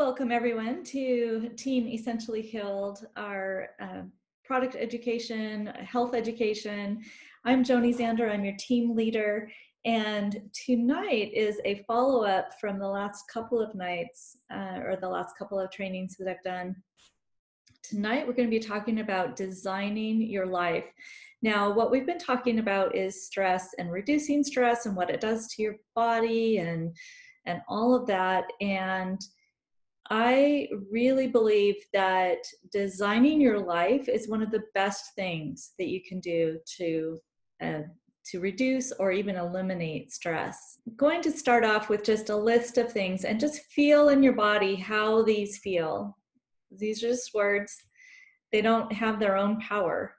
Welcome, everyone, to Team Essentially Healed, our uh, product education, health education. I'm Joni Zander, I'm your team leader. And tonight is a follow up from the last couple of nights uh, or the last couple of trainings that I've done. Tonight, we're going to be talking about designing your life. Now, what we've been talking about is stress and reducing stress and what it does to your body and and all of that. And I really believe that designing your life is one of the best things that you can do to uh, to reduce or even eliminate stress. I'm going to start off with just a list of things and just feel in your body how these feel. These are just words; they don't have their own power.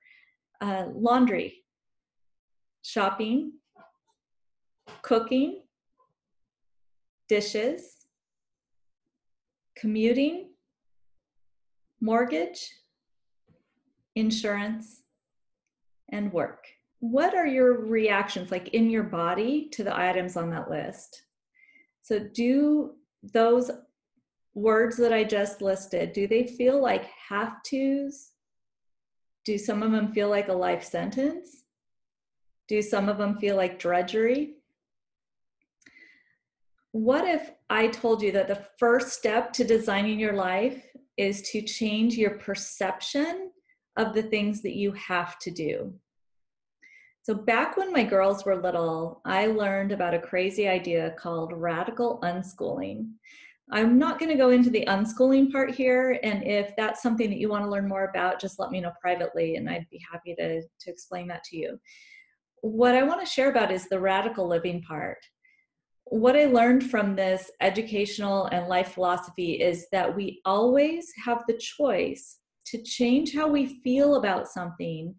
Uh, laundry, shopping, cooking, dishes commuting, mortgage, insurance, and work. What are your reactions like in your body to the items on that list? So, do those words that I just listed, do they feel like have tos? Do some of them feel like a life sentence? Do some of them feel like drudgery? What if I told you that the first step to designing your life is to change your perception of the things that you have to do? So, back when my girls were little, I learned about a crazy idea called radical unschooling. I'm not going to go into the unschooling part here. And if that's something that you want to learn more about, just let me know privately and I'd be happy to, to explain that to you. What I want to share about is the radical living part what I learned from this educational and life philosophy is that we always have the choice to change how we feel about something,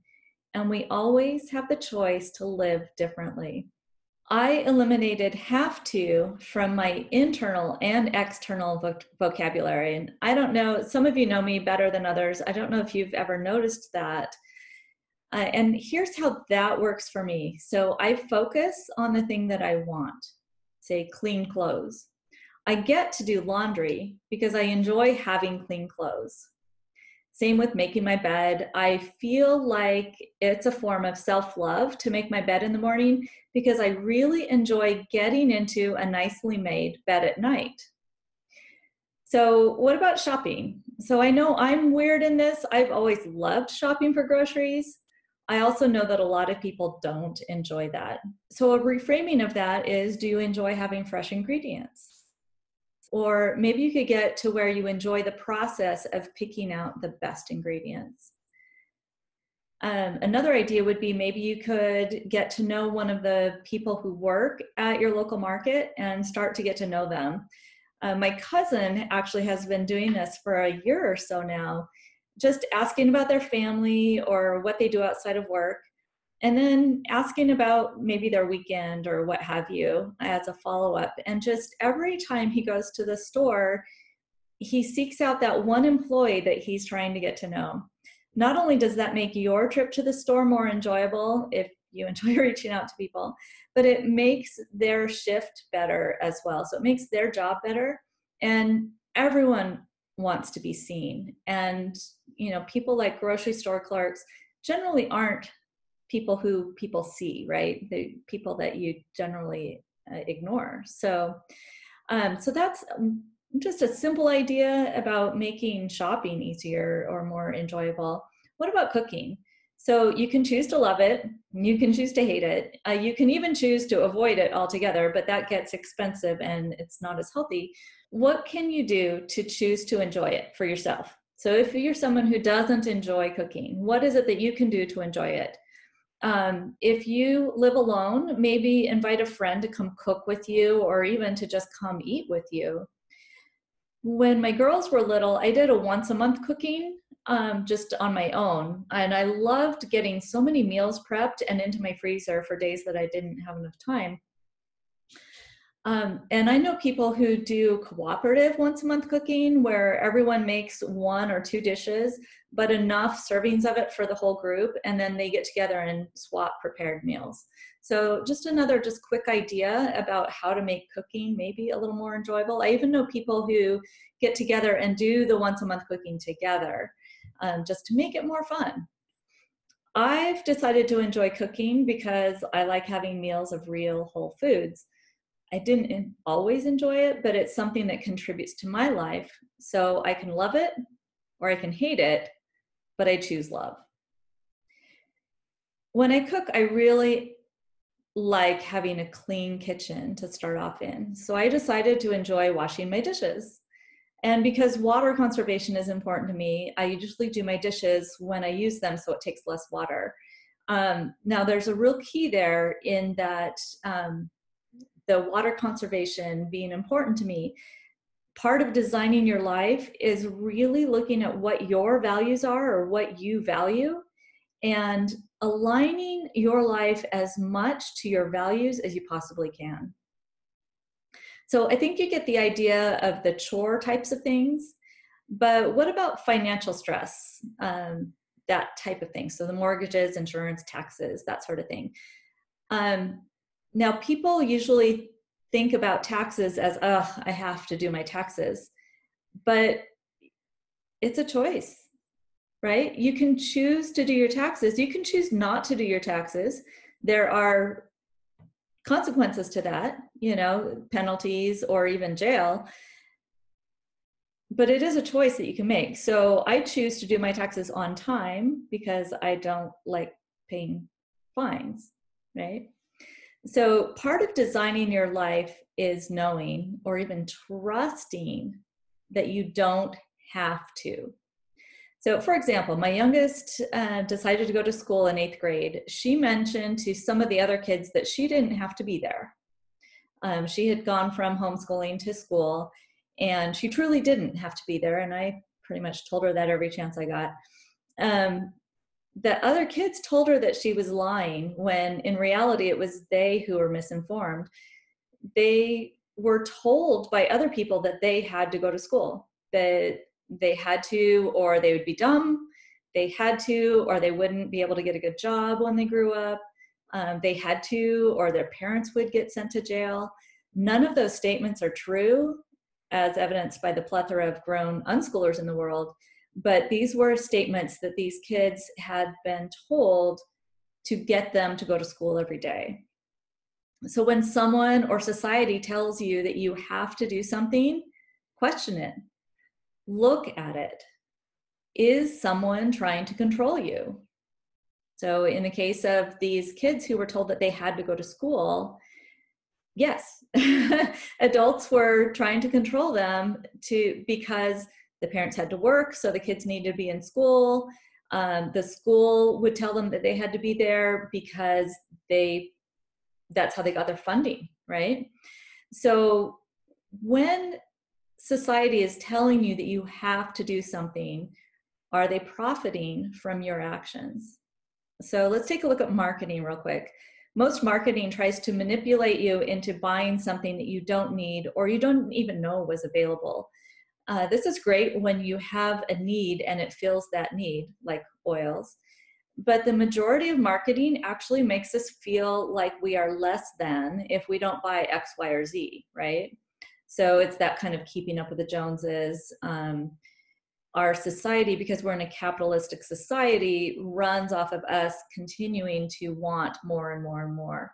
and we always have the choice to live differently. I eliminated have to from my internal and external voc- vocabulary. And I don't know, some of you know me better than others. I don't know if you've ever noticed that. Uh, and here's how that works for me. So I focus on the thing that I want say clean clothes. I get to do laundry because I enjoy having clean clothes. Same with making my bed. I feel like it's a form of self love to make my bed in the morning because I really enjoy getting into a nicely made bed at night. So, what about shopping? So, I know I'm weird in this. I've always loved shopping for groceries. I also know that a lot of people don't enjoy that. So, a reframing of that is do you enjoy having fresh ingredients? Or maybe you could get to where you enjoy the process of picking out the best ingredients. Um, another idea would be maybe you could get to know one of the people who work at your local market and start to get to know them. Uh, my cousin actually has been doing this for a year or so now just asking about their family or what they do outside of work and then asking about maybe their weekend or what have you as a follow up. And just every time he goes to the store, he seeks out that one employee that he's trying to get to know. Not only does that make your trip to the store more enjoyable if you enjoy reaching out to people, but it makes their shift better as well. So it makes their job better. And everyone wants to be seen. And, you know, people like grocery store clerks generally aren't people who people see, right? The people that you generally uh, ignore. So, um, so that's um, just a simple idea about making shopping easier or more enjoyable. What about cooking? So you can choose to love it, you can choose to hate it, uh, you can even choose to avoid it altogether, but that gets expensive and it's not as healthy what can you do to choose to enjoy it for yourself? So, if you're someone who doesn't enjoy cooking, what is it that you can do to enjoy it? Um, if you live alone, maybe invite a friend to come cook with you or even to just come eat with you. When my girls were little, I did a once a month cooking um, just on my own. And I loved getting so many meals prepped and into my freezer for days that I didn't have enough time. Um, and I know people who do cooperative once a month cooking where everyone makes one or two dishes, but enough servings of it for the whole group, and then they get together and swap prepared meals. So just another just quick idea about how to make cooking maybe a little more enjoyable. I even know people who get together and do the once a month cooking together um, just to make it more fun. I've decided to enjoy cooking because I like having meals of real whole foods. I didn't always enjoy it, but it's something that contributes to my life. So I can love it or I can hate it, but I choose love. When I cook, I really like having a clean kitchen to start off in. So I decided to enjoy washing my dishes. And because water conservation is important to me, I usually do my dishes when I use them so it takes less water. Um, now, there's a real key there in that um, the water conservation being important to me. Part of designing your life is really looking at what your values are or what you value and aligning your life as much to your values as you possibly can. So I think you get the idea of the chore types of things, but what about financial stress? Um, that type of thing. So the mortgages, insurance, taxes, that sort of thing. Um, now, people usually think about taxes as, oh, I have to do my taxes, but it's a choice, right? You can choose to do your taxes. You can choose not to do your taxes. There are consequences to that, you know, penalties or even jail. But it is a choice that you can make. So I choose to do my taxes on time because I don't like paying fines, right? So part of designing your life is knowing or even trusting that you don't have to. So, for example, my youngest uh, decided to go to school in eighth grade. She mentioned to some of the other kids that she didn't have to be there. Um, she had gone from homeschooling to school, and she truly didn't have to be there. And I pretty much told her that every chance I got. Um, that other kids told her that she was lying when in reality it was they who were misinformed. They were told by other people that they had to go to school, that they had to, or they would be dumb. They had to, or they wouldn't be able to get a good job when they grew up. Um, they had to, or their parents would get sent to jail. None of those statements are true, as evidenced by the plethora of grown unschoolers in the world. But these were statements that these kids had been told to get them to go to school every day. So when someone or society tells you that you have to do something, question it look at it. Is someone trying to control you? So, in the case of these kids who were told that they had to go to school, yes, adults were trying to control them to because the parents had to work, so the kids needed to be in school. Um, the school would tell them that they had to be there because they that's how they got their funding, right? So when society is telling you that you have to do something, are they profiting from your actions? So let's take a look at marketing real quick. Most marketing tries to manipulate you into buying something that you don't need or you don't even know was available. Uh, this is great when you have a need and it fills that need, like oils. But the majority of marketing actually makes us feel like we are less than if we don't buy X, Y, or Z, right? So it's that kind of keeping up with the Joneses. Um, our society, because we're in a capitalistic society, runs off of us continuing to want more and more and more.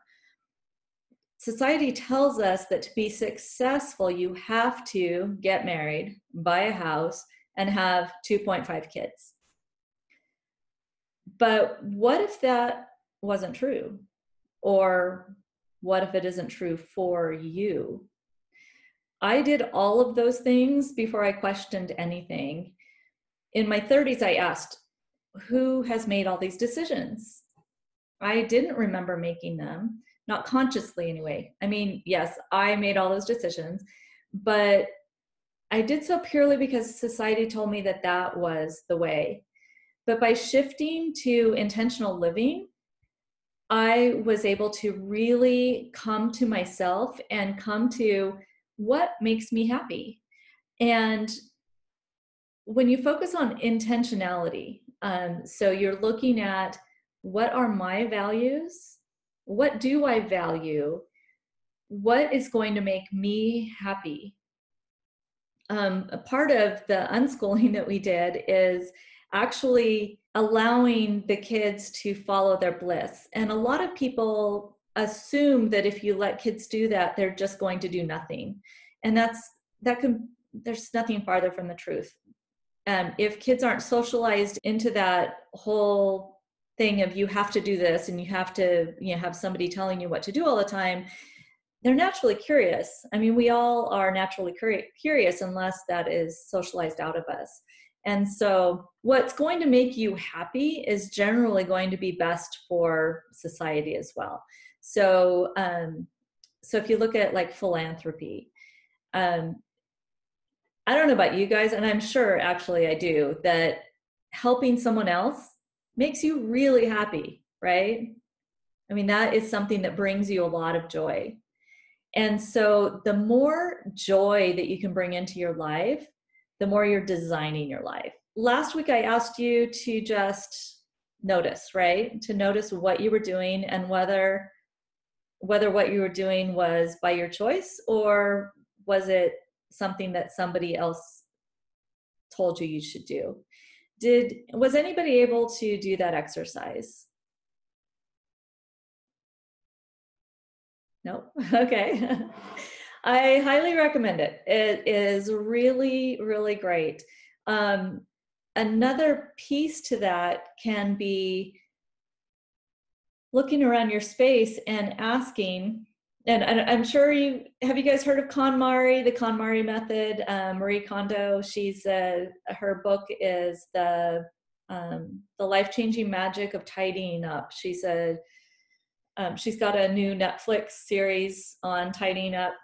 Society tells us that to be successful, you have to get married, buy a house, and have 2.5 kids. But what if that wasn't true? Or what if it isn't true for you? I did all of those things before I questioned anything. In my 30s, I asked, who has made all these decisions? I didn't remember making them, not consciously anyway. I mean, yes, I made all those decisions, but I did so purely because society told me that that was the way. But by shifting to intentional living, I was able to really come to myself and come to what makes me happy and when you focus on intentionality um, so you're looking at what are my values what do I value? What is going to make me happy? Um, a part of the unschooling that we did is actually allowing the kids to follow their bliss. And a lot of people assume that if you let kids do that, they're just going to do nothing. And that's that can there's nothing farther from the truth. Um, if kids aren't socialized into that whole thing of you have to do this and you have to you know have somebody telling you what to do all the time they're naturally curious. I mean we all are naturally curious unless that is socialized out of us. And so what's going to make you happy is generally going to be best for society as well. So um so if you look at like philanthropy um i don't know about you guys and i'm sure actually i do that helping someone else makes you really happy, right? I mean, that is something that brings you a lot of joy. And so, the more joy that you can bring into your life, the more you're designing your life. Last week, I asked you to just notice, right? To notice what you were doing and whether whether what you were doing was by your choice or was it something that somebody else told you you should do did was anybody able to do that exercise? No okay. I highly recommend it. It is really really great. Um, another piece to that can be looking around your space and asking and, I'm sure you have you guys heard of KonMari, the KonMari method. Um, Marie Kondo, she's uh, her book is the um, the life changing magic of tidying up. She's a um, she's got a new Netflix series on tidying up,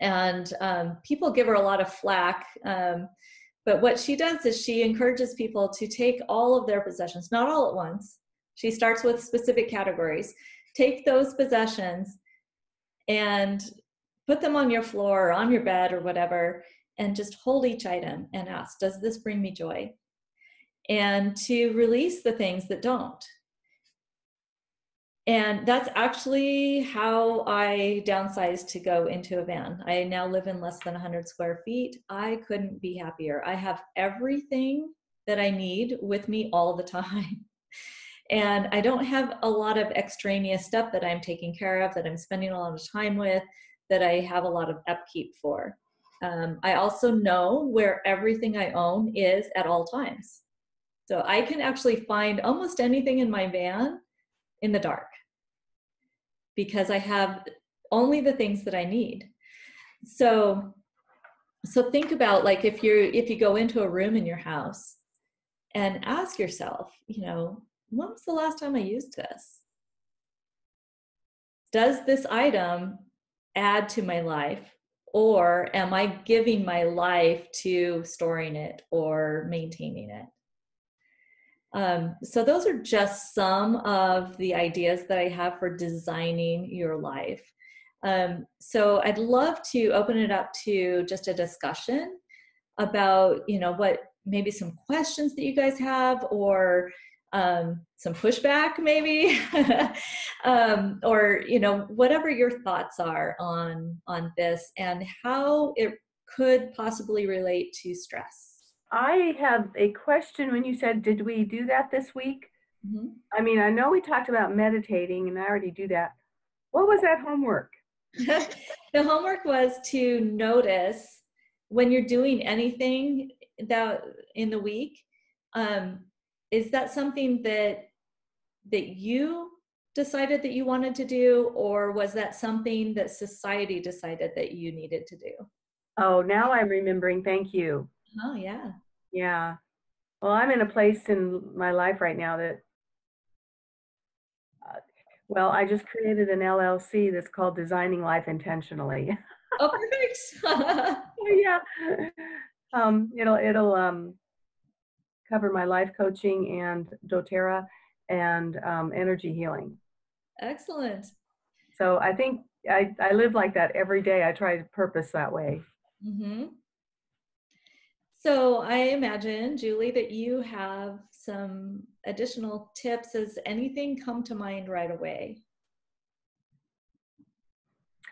and um, people give her a lot of flack. Um, but what she does is she encourages people to take all of their possessions, not all at once. She starts with specific categories. Take those possessions and put them on your floor or on your bed or whatever and just hold each item and ask does this bring me joy? And to release the things that don't. And that's actually how i downsized to go into a van. I now live in less than 100 square feet. I couldn't be happier. I have everything that i need with me all the time and I don't have a lot of extraneous stuff that I'm taking care of, that I'm spending a lot of time with, that I have a lot of upkeep for. Um, I also know where everything I own is at all times. So I can actually find almost anything in my van in the dark because I have only the things that I need. So so think about like if you're if you go into a room in your house and ask yourself, you know, when was the last time I used this? Does this item add to my life? Or am I giving my life to storing it or maintaining it? Um, so, those are just some of the ideas that I have for designing your life. Um, so, I'd love to open it up to just a discussion about, you know, what maybe some questions that you guys have or um, some pushback maybe um, or you know whatever your thoughts are on on this and how it could possibly relate to stress. I have a question when you said did we do that this week? Mm-hmm. i mean i know we talked about meditating and i already do that. What was that homework? The homework was to notice when you're doing anything that in the week um, is that something that that you decided that you wanted to do or was that something that society decided that you needed to do? Oh now i'm remembering. Thank you. Oh yeah. Yeah. Well i'm in a place in my life right now that uh, well i just created an llc that's called designing life intentionally. Oh perfect. Yeah. Um it'll it'll um cover my life coaching and doTERRA and um, energy healing. Excellent. So I think I, I live like that every day. I try to purpose that way. Mm-hmm. So I imagine, Julie, that you have some additional tips. Has anything come to mind right away?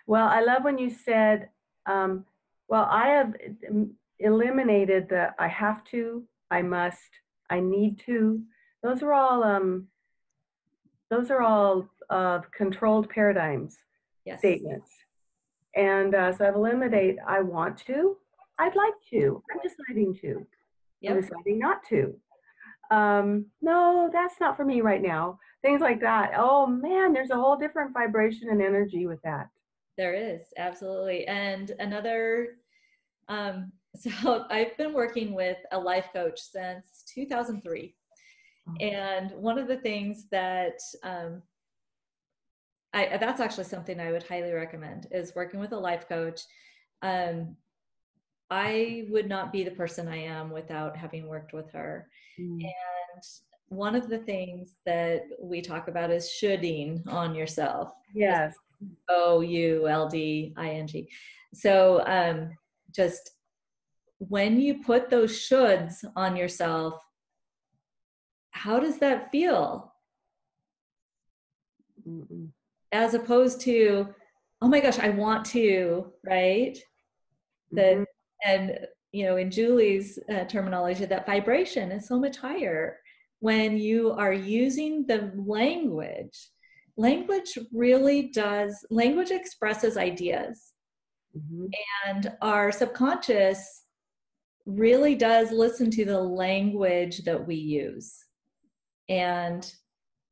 Well, I love when you said, um, well, I have eliminated the I have to, I must, I need to. Those are all um, those are all uh, controlled paradigms yes. statements. And uh, so I've eliminated I want to, I'd like to, I'm deciding to, yep. I'm deciding not to. Um, no, that's not for me right now. Things like that. Oh man, there's a whole different vibration and energy with that. There is, absolutely. And another, um, so I've been working with a life coach since 2003. And one of the things that um, I, that's actually something I would highly recommend is working with a life coach. Um, I would not be the person I am without having worked with her. Mm. And one of the things that we talk about is shoulding on yourself. Yes. O U L D I N G. So um, just when you put those shoulds on yourself, how does that feel? Mm-mm. As opposed to, oh my gosh, I want to, right? Mm-hmm. That and you know, in Julie's uh, terminology, that vibration is so much higher when you are using the language. Language really does. Language expresses ideas, mm-hmm. and our subconscious really does listen to the language that we use and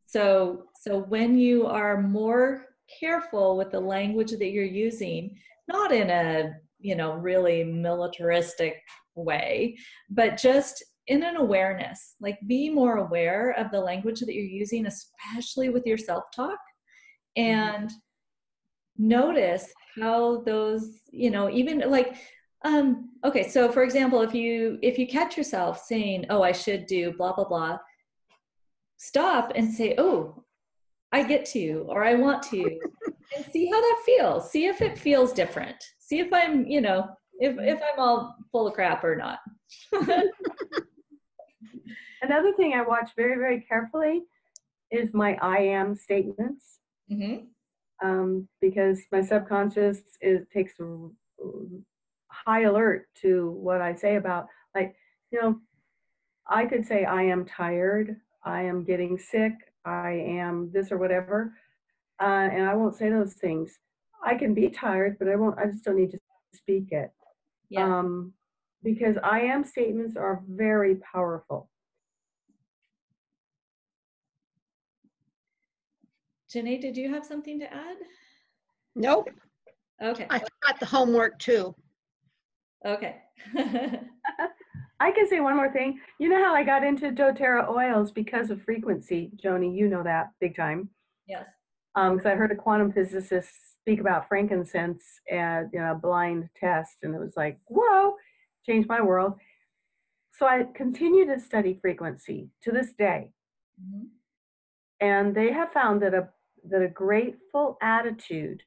so so when you are more careful with the language that you're using not in a you know really militaristic way but just in an awareness like be more aware of the language that you're using especially with your self talk mm-hmm. and notice how those you know even like um okay so for example if you if you catch yourself saying oh i should do blah blah blah stop and say, oh, I get to, or I want to, and see how that feels. See if it feels different. See if I'm, you know, if, if I'm all full of crap or not. Another thing I watch very, very carefully is my I am statements. Mm-hmm. Um, because my subconscious is takes high alert to what I say about, like, you know, I could say I am tired I am getting sick, I am this or whatever. Uh, and I won't say those things. I can be tired, but I won't, I just don't need to speak it. Yeah. Um, because I am statements are very powerful. Janae, did you have something to add? Nope. Okay. I got the homework too. Okay. I can say one more thing. You know how I got into doTERRA oils because of frequency, Joni. You know that big time. Yes. Because um, I heard a quantum physicist speak about frankincense at you know, a blind test, and it was like, whoa, changed my world. So I continue to study frequency to this day. Mm-hmm. And they have found that a that a grateful attitude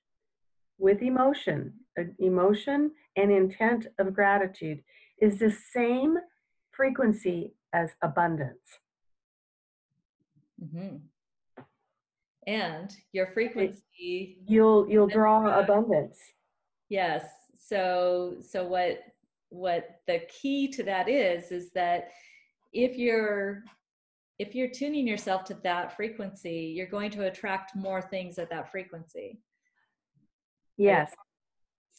with emotion, emotion and intent of gratitude is the same frequency as abundance. Mm-hmm. And your frequency you'll you'll draw abundance. Yes. So so what what the key to that is is that if you're if you're tuning yourself to that frequency, you're going to attract more things at that frequency. Yes.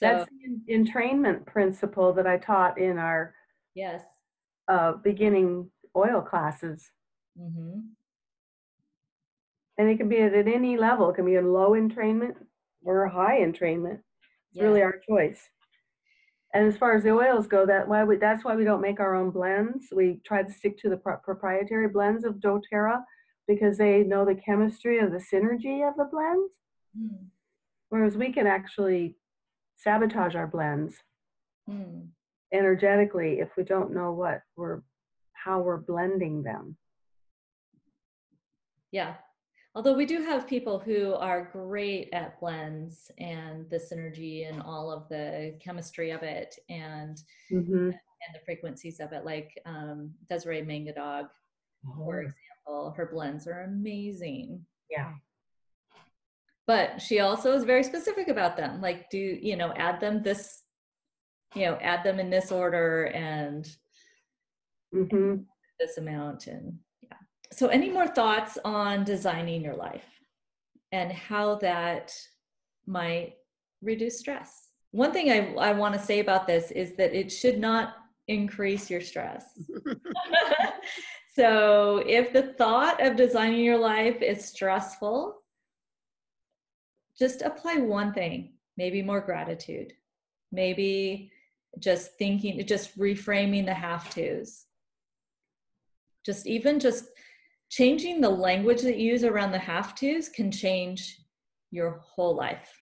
That's the entrainment principle that I taught in our yes uh, beginning oil classes. Mm-hmm. And it can be at, at any level. It can be a low entrainment or a high entrainment. It's yeah. really our choice. And as far as the oils go, that why we, that's why we don't make our own blends. We try to stick to the pro- proprietary blends of DoTerra because they know the chemistry of the synergy of the blends. Mm. Whereas we can actually sabotage our blends mm. energetically if we don't know what we're how we're blending them yeah although we do have people who are great at blends and the synergy and all of the chemistry of it and mm-hmm. and the frequencies of it like um, desiree mangadog oh. for example her blends are amazing yeah but she also is very specific about them like do you know add them this you know add them in this order and mm-hmm. this amount and yeah. So any more thoughts on designing your life and how that might reduce stress? One thing i, I want to say about this is that it should not increase your stress. So if the thought of designing your life is stressful just apply one thing, maybe more gratitude, maybe just thinking, just reframing the have tos. Just even just changing the language that you use around the have tos can change your whole life.